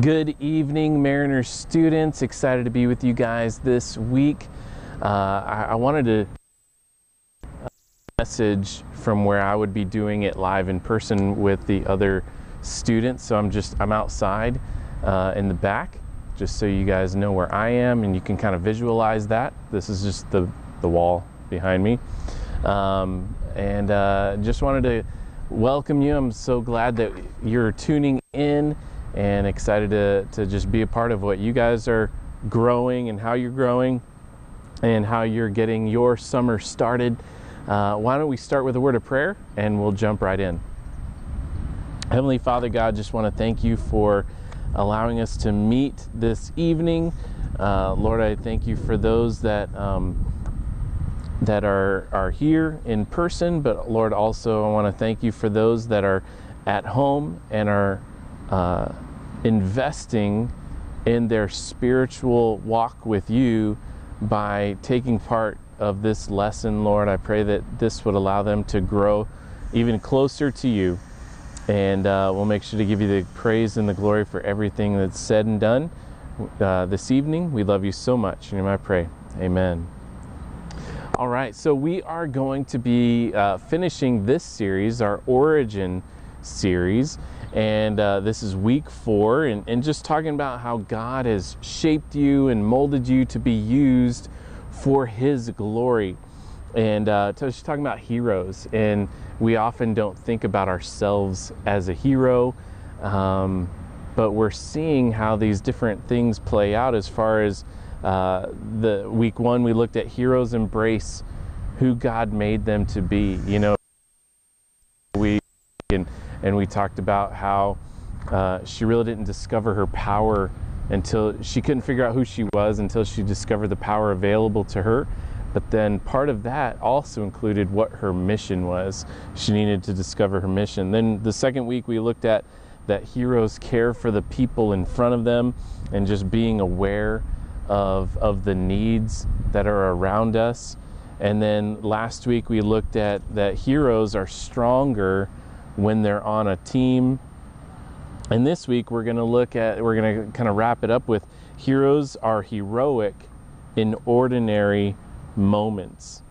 Good evening, Mariners students. Excited to be with you guys this week. Uh, I, I, wanted to message from where I would be doing it live in person with the other students. So I'm just I'm outside uh, in the back, just so you guys know where I am and you can kind of visualize that. This is just the the wall behind me, um, and uh, just wanted to welcome you. I'm so glad that you're tuning in and excited to, to just be a part of what you guys are growing and how you're growing and how you're getting your summer started. Uh, why don't we start with a word of prayer and we'll jump right in. Heavenly Father God, just want to thank you for allowing us to meet this evening. Uh, Lord, I thank you for those that um, that are are here in person, but Lord, also I want to thank you for those that are at home and are uh, investing in their spiritual walk with you by taking part of this lesson, Lord. I pray that this would allow them to grow even closer to you. And uh, we'll make sure to give you the praise and the glory for everything that's said and done uh, this evening. We love you so much. Name I pray. Amen. All right, so we are going to be uh, finishing this series, our Origin series and uh, this is week four, and, and just talking about how God has shaped you and molded you to be used for His glory. And uh, she's talking about heroes, and we often don't think about ourselves as a hero, um, but we're seeing how these different things play out. As far as uh, the week one, we looked at heroes embrace who God made them to be. You know, and we talked about how uh, she really didn't discover her power until she couldn't figure out who she was until she discovered the power available to her. But then part of that also included what her mission was. She needed to discover her mission. Then the second week we looked at that heroes care for the people in front of them and just being aware of, of the needs that are around us. And then last week we looked at that heroes are stronger when they're on a team. And this week we're going to look at, we're going to kind of wrap it up with heroes are heroic in ordinary moments.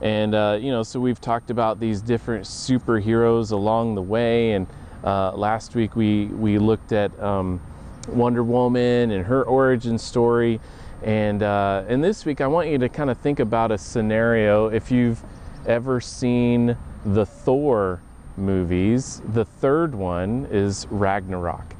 And, uh, you know, so we've talked about these different superheroes along the way. And uh, last week we, we looked at um, Wonder Woman and her origin story. And, uh, and this week I want you to kind of think about a scenario. If you've ever seen the Thor movies. The third one is Ragnarok.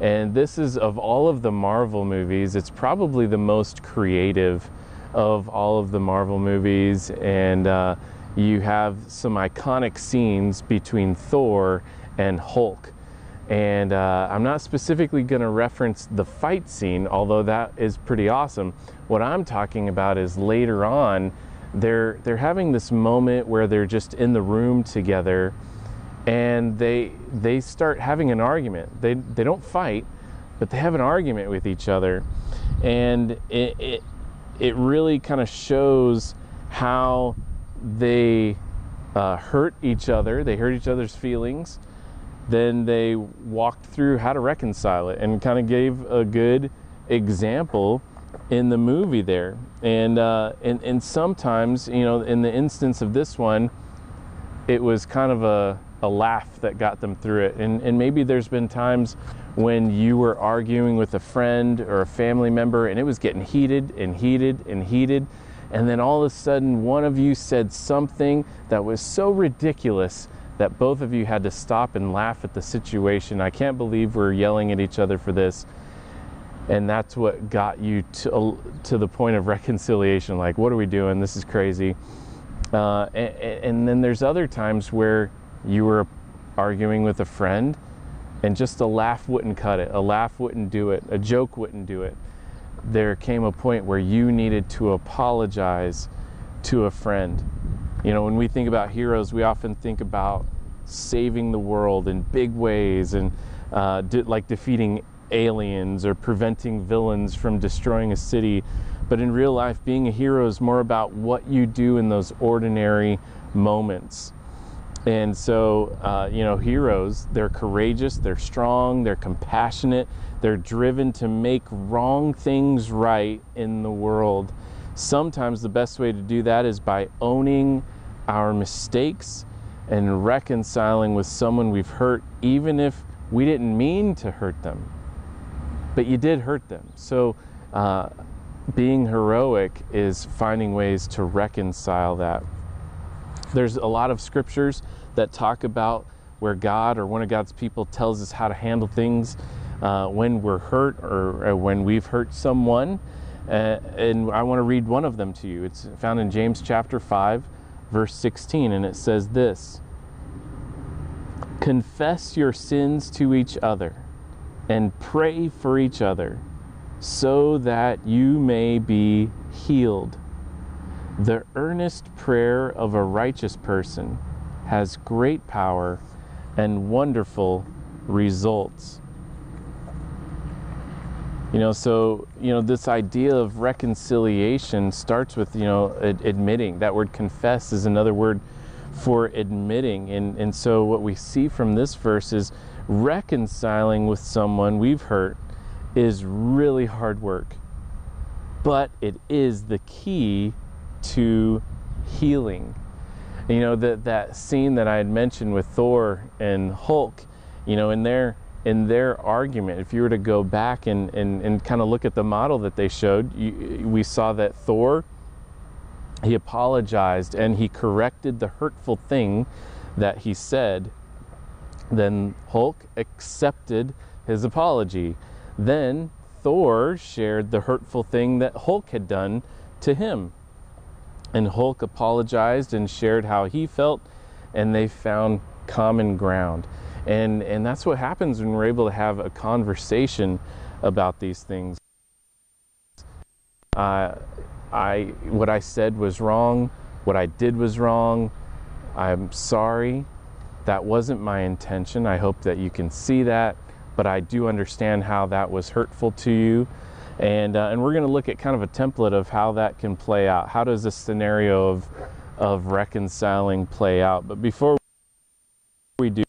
And this is, of all of the Marvel movies, it's probably the most creative of all of the Marvel movies. And uh, you have some iconic scenes between Thor and Hulk. And uh, I'm not specifically going to reference the fight scene, although that is pretty awesome. What I'm talking about is later on, they're, they're having this moment where they're just in the room together and they they start having an argument. They they don't fight, but they have an argument with each other, and it it, it really kind of shows how they uh, hurt each other. They hurt each other's feelings. Then they walked through how to reconcile it and kind of gave a good example in the movie there. And, uh, and and sometimes, you know, in the instance of this one, it was kind of a a laugh that got them through it. And, and maybe there's been times when you were arguing with a friend or a family member and it was getting heated and heated and heated. And then all of a sudden, one of you said something that was so ridiculous that both of you had to stop and laugh at the situation. I can't believe we're yelling at each other for this. And that's what got you to, to the point of reconciliation. Like, what are we doing? This is crazy. Uh, and, and then there's other times where you were arguing with a friend and just a laugh wouldn't cut it. A laugh wouldn't do it. A joke wouldn't do it. There came a point where you needed to apologize to a friend. You know, when we think about heroes, we often think about saving the world in big ways and uh, de- like defeating aliens or preventing villains from destroying a city. But in real life, being a hero is more about what you do in those ordinary moments And so, uh, you know, heroes, they're courageous, they're strong, they're compassionate, they're driven to make wrong things right in the world. Sometimes the best way to do that is by owning our mistakes and reconciling with someone we've hurt, even if we didn't mean to hurt them, but you did hurt them. So, uh, being heroic is finding ways to reconcile that. There's a lot of scriptures that talk about where God or one of God's people tells us how to handle things uh, when we're hurt or, or, when we've hurt someone. Uh, and I want to read one of them to you. It's found in James chapter 5, verse 16, and it says this Confess your sins to each other and pray for each other so that you may be healed. The earnest prayer of a righteous person has great power and wonderful results. You know, so, you know, this idea of reconciliation starts with, you know, ad- admitting. That word confess is another word for admitting. And, and so, what we see from this verse is reconciling with someone we've hurt is really hard work, but it is the key to healing. You know, that, that scene that I had mentioned with Thor and Hulk, you know, in their in their argument, if you were to go back and, and, and kind of look at the model that they showed, you, we saw that Thor, he apologized and he corrected the hurtful thing that he said. Then Hulk accepted his apology. Then Thor shared the hurtful thing that Hulk had done to him. And Hulk apologized and shared how he felt, and they found common ground. And, and that's what happens when we're able to have a conversation about these things. Uh, I, what I said was wrong. What I did was wrong. I'm sorry. That wasn't my intention. I hope that you can see that. But I do understand how that was hurtful to you and uh, and we're going to look at kind of a template of how that can play out. How does this scenario of of reconciling play out? But before we do,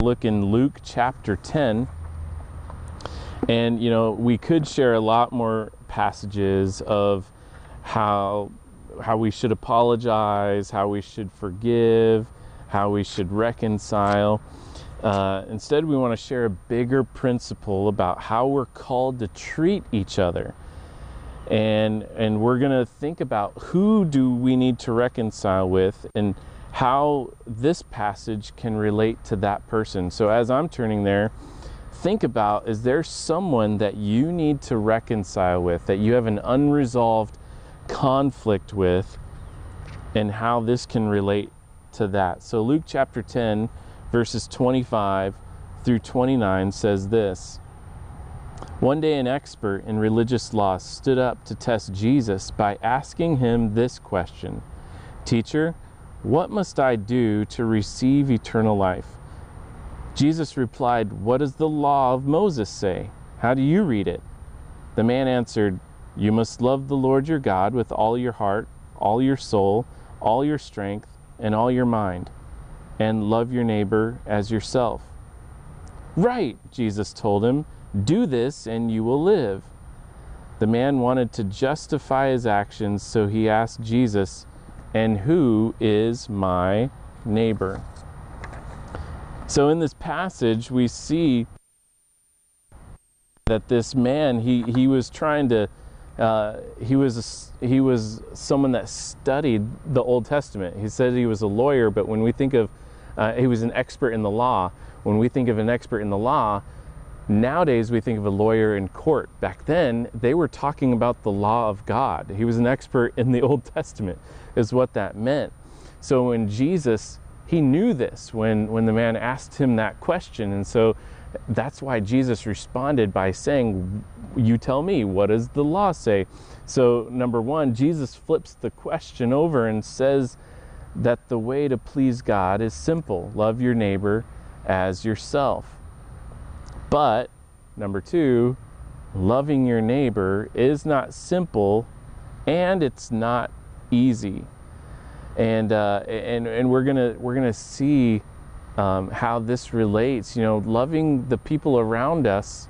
look in Luke chapter 10, and you know we could share a lot more passages of how how we should apologize, how we should forgive, how we should reconcile. Uh, instead, we want to share a bigger principle about how we're called to treat each other. And, and we're going to think about who do we need to reconcile with and how this passage can relate to that person. So as I'm turning there, think about is there someone that you need to reconcile with, that you have an unresolved conflict with, and how this can relate to that. So Luke chapter 10 verses 25 through 29 says this One day, an expert in religious law stood up to test Jesus by asking him this question Teacher, what must I do to receive eternal life? Jesus replied, What does the law of Moses say? How do you read it? The man answered, You must love the Lord your God with all your heart, all your soul, all your strength, and all your mind and love your neighbor as yourself. Right, Jesus told him, do this and you will live. The man wanted to justify his actions, so he asked Jesus, And who is my neighbor? So in this passage, we see that this man, he, he was trying to, uh, he, was a, he was someone that studied the Old Testament. He said he was a lawyer, but when we think of uh, he was an expert in the law. When we think of an expert in the law, nowadays we think of a lawyer in court. Back then, they were talking about the law of God. He was an expert in the Old Testament, is what that meant. So when Jesus, he knew this when, when the man asked him that question. And so that's why Jesus responded by saying, You tell me, what does the law say? So, number one, Jesus flips the question over and says, that the way to please God is simple love your neighbor as yourself. But, number two, loving your neighbor is not simple and it's not easy. and uh, and and we're gonna we're gonna see um, how this relates. You know, loving the people around us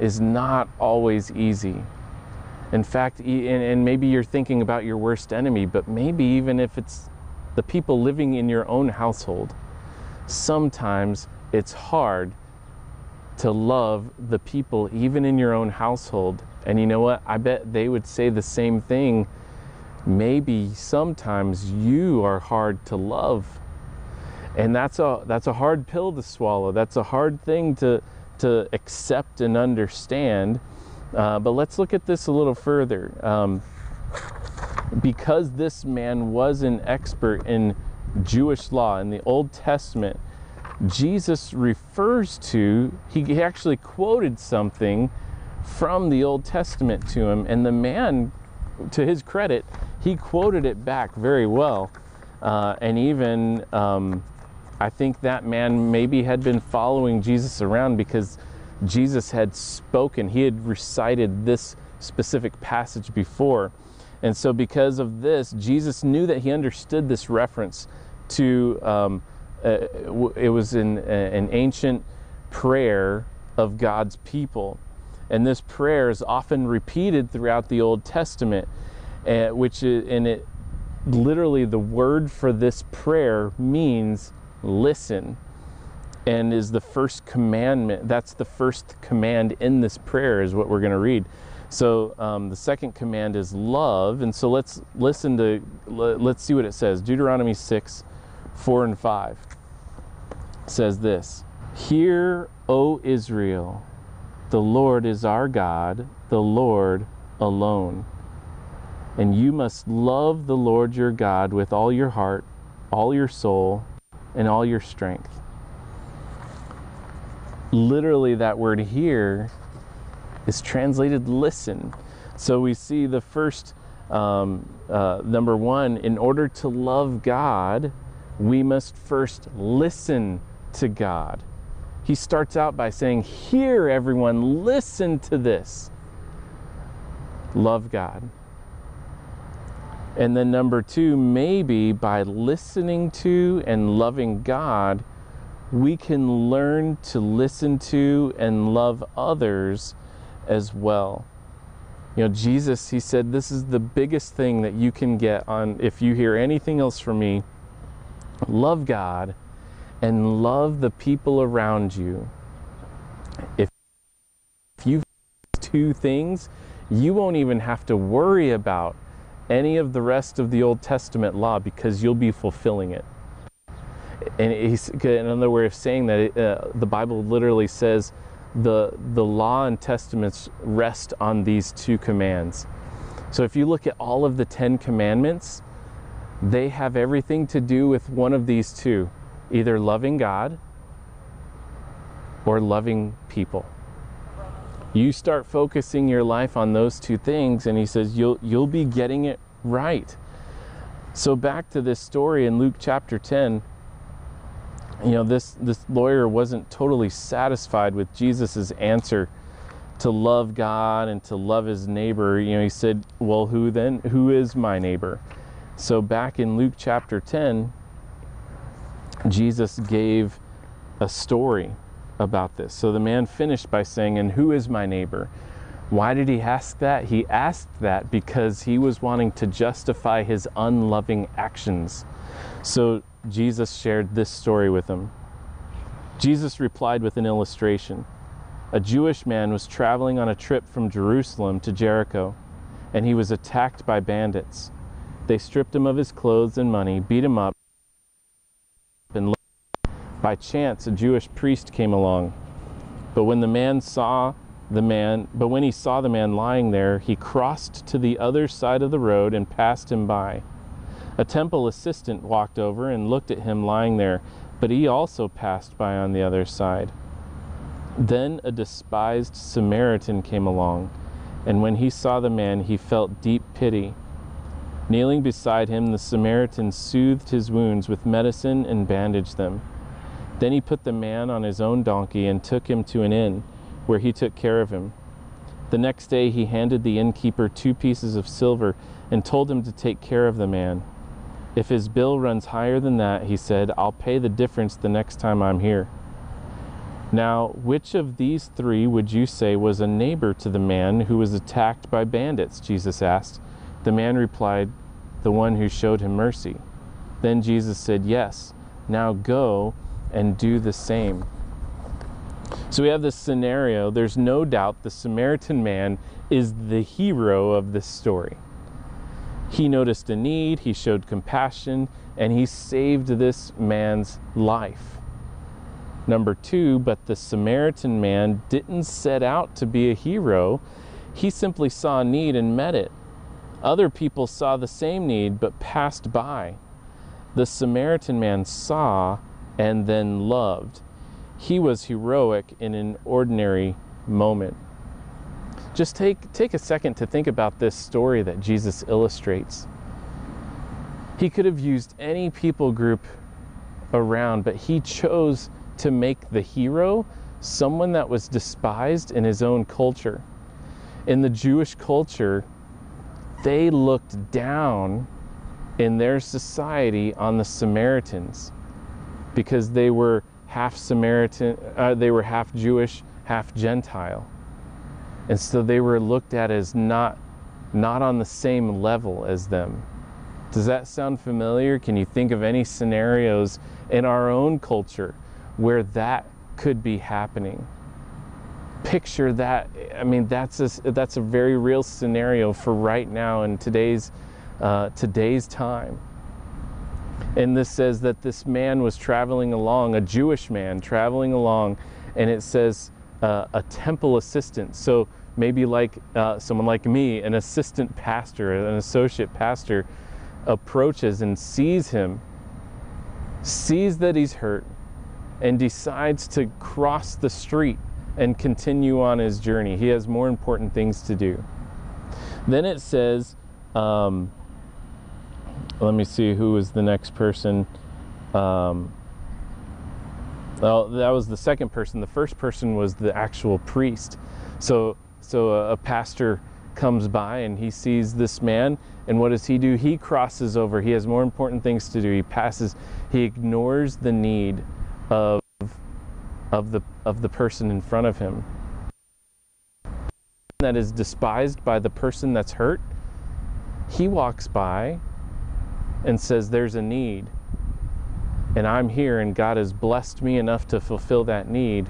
is not always easy. In fact, and, and maybe you're thinking about your worst enemy, but maybe even if it's the people living in your own household, sometimes it's hard to love the people even in your own household. And you know what? I bet they would say the same thing. Maybe sometimes you are hard to love. And that's a that's a hard pill to swallow. That's a hard thing to to accept and understand. Uh, but let's look at this a little further. Um, because this man was an expert in Jewish law in the Old Testament, Jesus refers to, he actually quoted something from the Old Testament to him, and the man, to his credit, he quoted it back very well. Uh, and even, um, I think that man maybe had been following Jesus around because Jesus had spoken, he had recited this specific passage before. And so, because of this, Jesus knew that he understood this reference to um, uh, it was in uh, an ancient prayer of God's people. And this prayer is often repeated throughout the Old Testament, uh, which is, and it literally the word for this prayer means listen and is the first commandment. That's the first command in this prayer, is what we're going to read. So um, the second command is love, and so let's listen to let's see what it says. Deuteronomy six, four and five says this: Hear, O Israel, the Lord is our God, the Lord alone. And you must love the Lord your God with all your heart, all your soul, and all your strength literally that word here is translated listen. So we see the first um, uh, number one, in order to love God, we must first listen to God. He starts out by saying, Hear everyone, listen to this. Love God. And then number two, maybe by listening to and loving God, we can learn to listen to and love others as well. You know, Jesus, he said, this is the biggest thing that you can get on if you hear anything else from me. Love God and love the people around you. If, you two things, you won't even have to worry about any of the rest of the Old Testament law because you'll be fulfilling it and he's another way of saying that uh, the Bible literally says the the law and testaments rest on these two commands. So if you look at all of the 10 commandments, they have everything to do with one of these two, either loving God or loving people. You start focusing your life on those two things and he says you'll you'll be getting it right. So back to this story in Luke chapter 10, you know this this lawyer wasn't totally satisfied with Jesus's answer to love God and to love his neighbor. You know, he said, "Well, who then? Who is my neighbor?" So back in Luke chapter 10, Jesus gave a story about this. So the man finished by saying, "And who is my neighbor?" Why did he ask that? He asked that because he was wanting to justify his unloving actions. So Jesus shared this story with him. Jesus replied with an illustration. A Jewish man was traveling on a trip from Jerusalem to Jericho, and he was attacked by bandits. They stripped him of his clothes and money, beat him up, and by chance a Jewish priest came along. But when the man saw the man, but when he saw the man lying there, he crossed to the other side of the road and passed him by. A temple assistant walked over and looked at him lying there, but he also passed by on the other side. Then a despised Samaritan came along, and when he saw the man, he felt deep pity. Kneeling beside him, the Samaritan soothed his wounds with medicine and bandaged them. Then he put the man on his own donkey and took him to an inn, where he took care of him. The next day he handed the innkeeper two pieces of silver and told him to take care of the man. If his bill runs higher than that, he said, I'll pay the difference the next time I'm here. Now, which of these three would you say was a neighbor to the man who was attacked by bandits? Jesus asked. The man replied, The one who showed him mercy. Then Jesus said, Yes, now go and do the same. So we have this scenario. There's no doubt the Samaritan man is the hero of this story. He noticed a need, he showed compassion, and he saved this man's life. Number two, but the Samaritan man didn't set out to be a hero. He simply saw a need and met it. Other people saw the same need but passed by. The Samaritan man saw and then loved. He was heroic in an ordinary moment. Just take, take a second to think about this story that Jesus illustrates. He could have used any people group around, but he chose to make the hero someone that was despised in his own culture. In the Jewish culture, they looked down in their society on the Samaritans because they were half Samaritan, uh, they were half Jewish, half Gentile. And so they were looked at as not, not on the same level as them. Does that sound familiar? Can you think of any scenarios in our own culture where that could be happening? Picture that. I mean, that's a, that's a very real scenario for right now in today's, uh, today's time. And this says that this man was traveling along, a Jewish man traveling along, and it says uh, a temple assistant. So maybe like uh, someone like me, an assistant pastor, an associate pastor, approaches and sees him, sees that he's hurt, and decides to cross the street and continue on his journey. He has more important things to do. Then it says, um, let me see who was the next person. Um, well, that was the second person. The first person was the actual priest. So so a, a pastor comes by and he sees this man, and what does he do? He crosses over. He has more important things to do. He passes. He ignores the need of of the of the person in front of him. That is despised by the person that's hurt. He walks by and says, "There's a need." And I'm here, and God has blessed me enough to fulfill that need.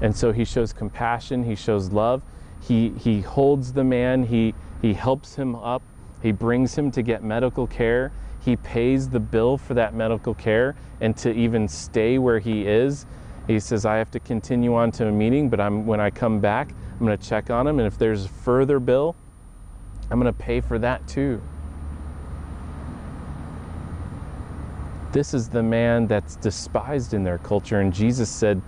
And so he shows compassion, he shows love, he, he holds the man, he, he helps him up, he brings him to get medical care, he pays the bill for that medical care and to even stay where he is. He says, I have to continue on to a meeting, but I'm, when I come back, I'm going to check on him, and if there's a further bill, I'm going to pay for that too. This is the man that's despised in their culture, and Jesus said,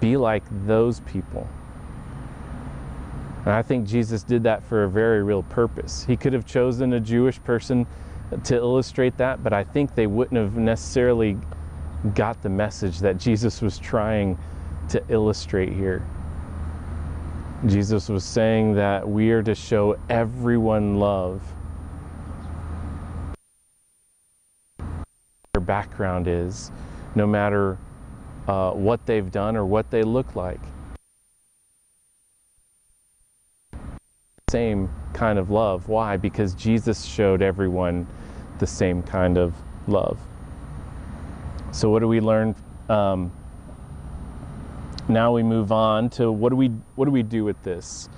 Be like those people. And I think Jesus did that for a very real purpose. He could have chosen a Jewish person to illustrate that, but I think they wouldn't have necessarily got the message that Jesus was trying to illustrate here. Jesus was saying that we are to show everyone love. Background is, no matter uh, what they've done or what they look like. same kind of love. Why? Because Jesus showed everyone the same kind of love. So, what do we learn? Um, now we move on to what do we what do we do with this?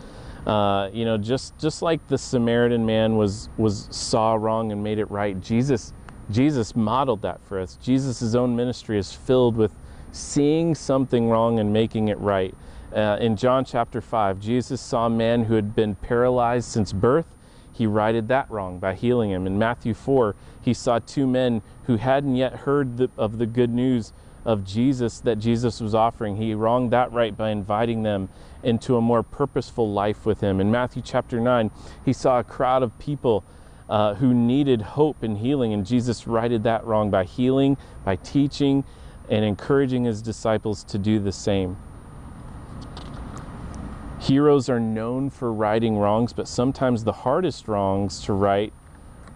Uh, you know, just just like the Samaritan man was was saw wrong and made it right, Jesus Jesus modeled that for us. Jesus' own ministry is filled with seeing something wrong and making it right. Uh, in John chapter 5, Jesus saw a man who had been paralyzed since birth. He righted that wrong by healing him. In Matthew 4, he saw two men who hadn't yet heard the, of the good news of Jesus that Jesus was offering. He wronged that right by inviting them into a more purposeful life with him. In Matthew chapter 9, he saw a crowd of people uh, who needed hope and healing, and Jesus righted that wrong by healing, by teaching, and encouraging his disciples to do the same. Heroes are known for righting wrongs, but sometimes the hardest wrongs to right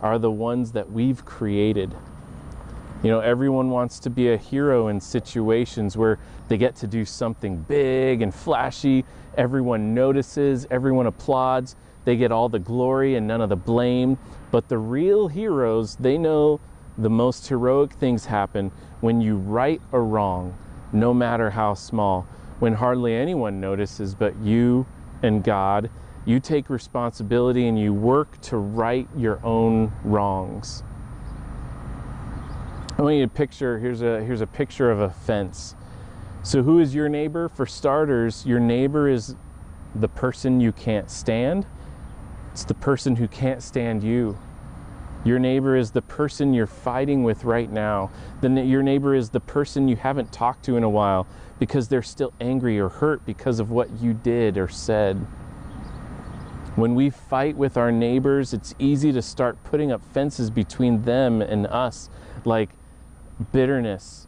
are the ones that we've created. You know, everyone wants to be a hero in situations where they get to do something big and flashy. Everyone notices, everyone applauds. They get all the glory and none of the blame. But the real heroes, they know the most heroic things happen when you right a wrong, no matter how small, when hardly anyone notices but you and God. You take responsibility and you work to right your own wrongs. I want you to picture here's a here's a picture of a fence. So who is your neighbor? For starters, your neighbor is the person you can't stand. It's the person who can't stand you. Your neighbor is the person you're fighting with right now. Then your neighbor is the person you haven't talked to in a while because they're still angry or hurt because of what you did or said. When we fight with our neighbors, it's easy to start putting up fences between them and us, like bitterness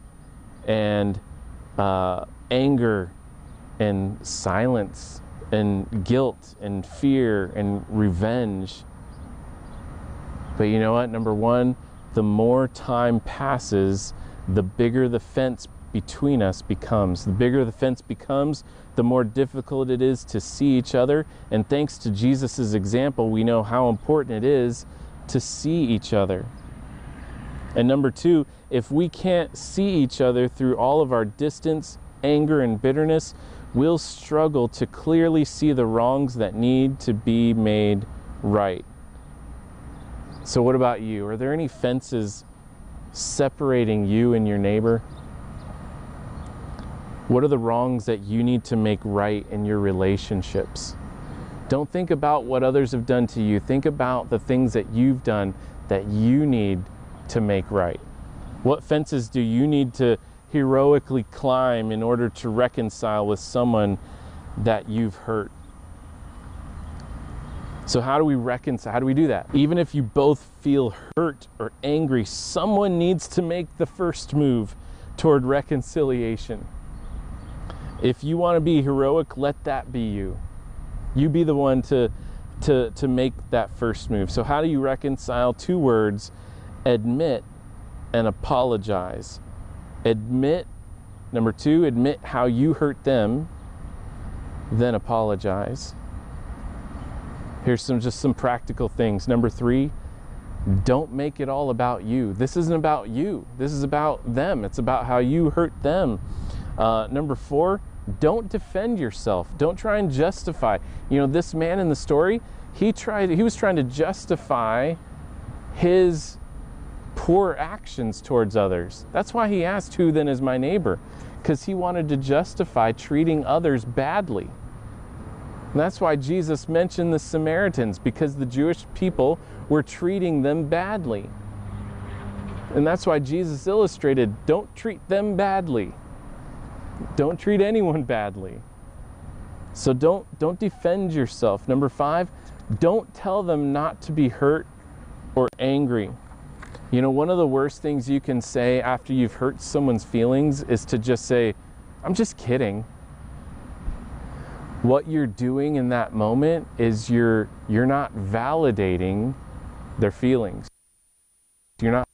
and uh, anger and silence and guilt and fear and revenge. But you know what? Number one, the more time passes, the bigger the fence between us becomes. The bigger the fence becomes, the more difficult it is to see each other. And thanks to Jesus' example, we know how important it is to see each other. And number two, if we can't see each other through all of our distance, anger, and bitterness, we'll struggle to clearly see the wrongs that need to be made right. So, what about you? Are there any fences separating you and your neighbor? What are the wrongs that you need to make right in your relationships? Don't think about what others have done to you. Think about the things that you've done that you need to make right. What fences do you need to heroically climb in order to reconcile with someone that you've hurt? So, how do we reconcile? How do we do that? Even if you both feel hurt or angry, someone needs to make the first move toward reconciliation. If you want to be heroic, let that be you. You be the one to, to, to make that first move. So, how do you reconcile two words admit and apologize? Admit, number two, admit how you hurt them, then apologize. Here's some just some practical things. Number three, don't make it all about you. This isn't about you. This is about them. It's about how you hurt them. Uh, number four, don't defend yourself. Don't try and justify. You know, this man in the story, he tried. He was trying to justify his poor actions towards others. That's why he asked, "Who then is my neighbor?" Because he wanted to justify treating others badly. And that's why Jesus mentioned the Samaritans, because the Jewish people were treating them badly. And that's why Jesus illustrated don't treat them badly. Don't treat anyone badly. So don't don't defend yourself. Number 5, don't tell them not to be hurt or angry. You know, one of the worst things you can say after you've hurt someone's feelings is to just say, "I'm just kidding." what you're doing in that moment is you're you're not validating their feelings. You're not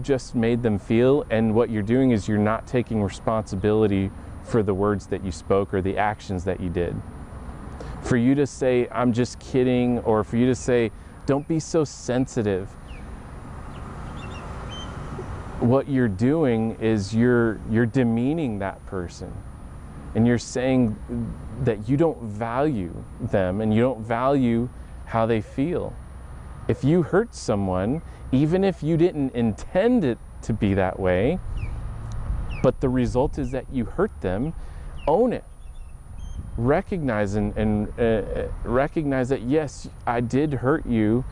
just made them feel and what you're doing is you're not taking responsibility for the words that you spoke or the actions that you did. For you to say I'm just kidding or for you to say don't be so sensitive what you're doing is you're you're demeaning that person and you're saying that you don't value them and you don't value how they feel. If you hurt someone, even if you didn't intend it to be that way, but the result is that you hurt them, own it. Recognize and, and uh, uh recognize that yes, I did hurt you.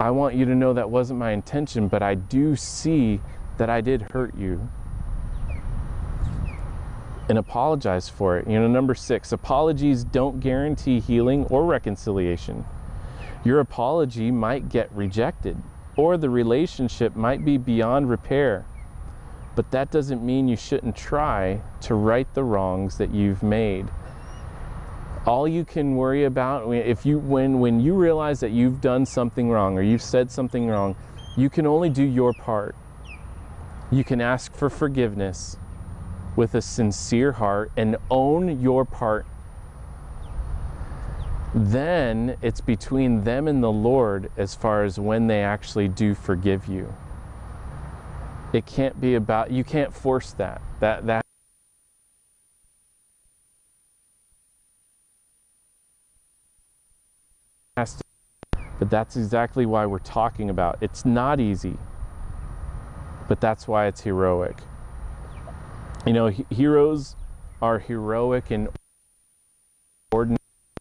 I want you to know that wasn't my intention, but I do see that I did hurt you and apologize for it. You know, number six, apologies don't guarantee healing or reconciliation. Your apology might get rejected, or the relationship might be beyond repair. But that doesn't mean you shouldn't try to right the wrongs that you've made. All you can worry about if you when when you realize that you've done something wrong or you've said something wrong, you can only do your part. you can ask for forgiveness with a sincere heart and own your part. Then it's between them and the Lord as far as when they actually do forgive you. It can't be about you can't force that. That that has to but that's exactly why we're talking about. It's not easy. But that's why it's heroic. You know, heroes are heroic and ordinary.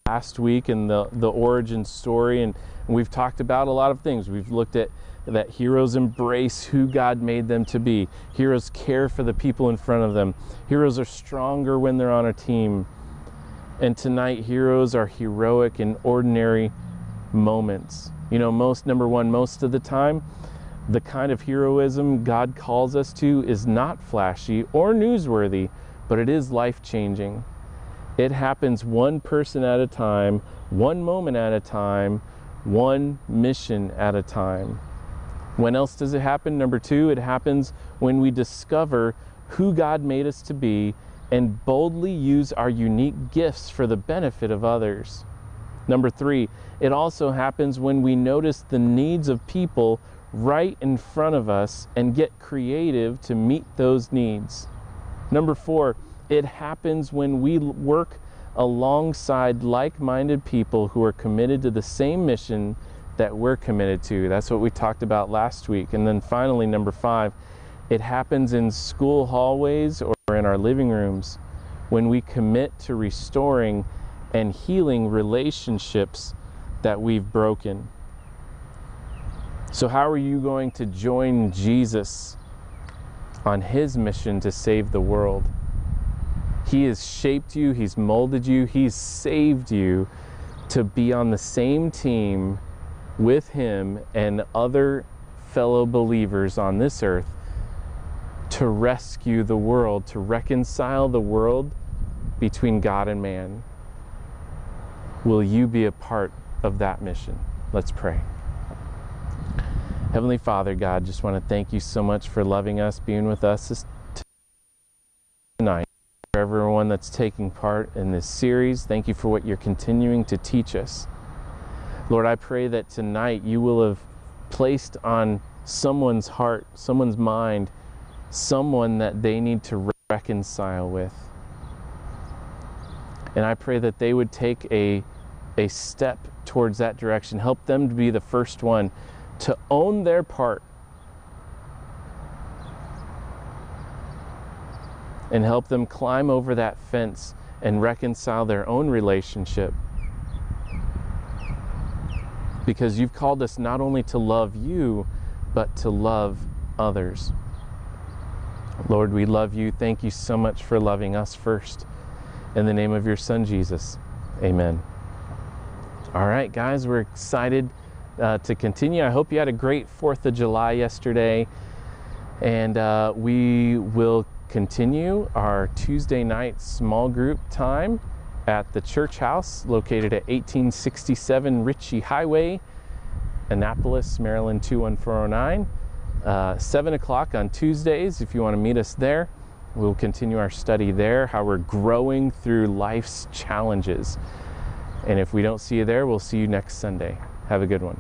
Last week in the the origin story, and, and we've talked about a lot of things. We've looked at that heroes embrace who God made them to be. Heroes care for the people in front of them. Heroes are stronger when they're on a team. And tonight, heroes are heroic in ordinary moments. You know, most, number one, most of the time, the kind of heroism God calls us to is not flashy or newsworthy, but it is life changing. It happens one person at a time, one moment at a time, one mission at a time. When else does it happen? Number two, it happens when we discover who God made us to be and boldly use our unique gifts for the benefit of others. Number three, it also happens when we notice the needs of people right in front of us and get creative to meet those needs. Number four, it happens when we work alongside like minded people who are committed to the same mission that we're committed to. That's what we talked about last week. And then finally, number five, it happens in school hallways or in our living rooms when we commit to restoring and healing relationships that we've broken. So, how are you going to join Jesus on his mission to save the world? He has shaped you, he's molded you, he's saved you to be on the same team with him and other fellow believers on this earth to rescue the world, to reconcile the world between God and man. Will you be a part of that mission? Let's pray. Heavenly Father, God, just want to thank you so much for loving us, being with us tonight. For everyone that's taking part in this series, thank you for what you're continuing to teach us. Lord, I pray that tonight you will have placed on someone's heart, someone's mind, someone that they need to reconcile with. And I pray that they would take a, a step towards that direction, help them to be the first one to own their part and help them climb over that fence and reconcile their own relationship. Because you've called us not only to love you, but to love others. Lord, we love you. Thank you so much for loving us first. In the name of your Son, Jesus, amen. All right, guys, we're excited uh, to continue. I hope you had a great 4th of July yesterday. And uh, we will continue our Tuesday night small group time at the church house located at 1867 Ritchie Highway, Annapolis, Maryland 21409. Uh, 7 o'clock on Tuesdays if you want to meet us there. We'll continue our study there, how we're growing through life's challenges. And if we don't see you there, we'll see you next Sunday. Have a good one.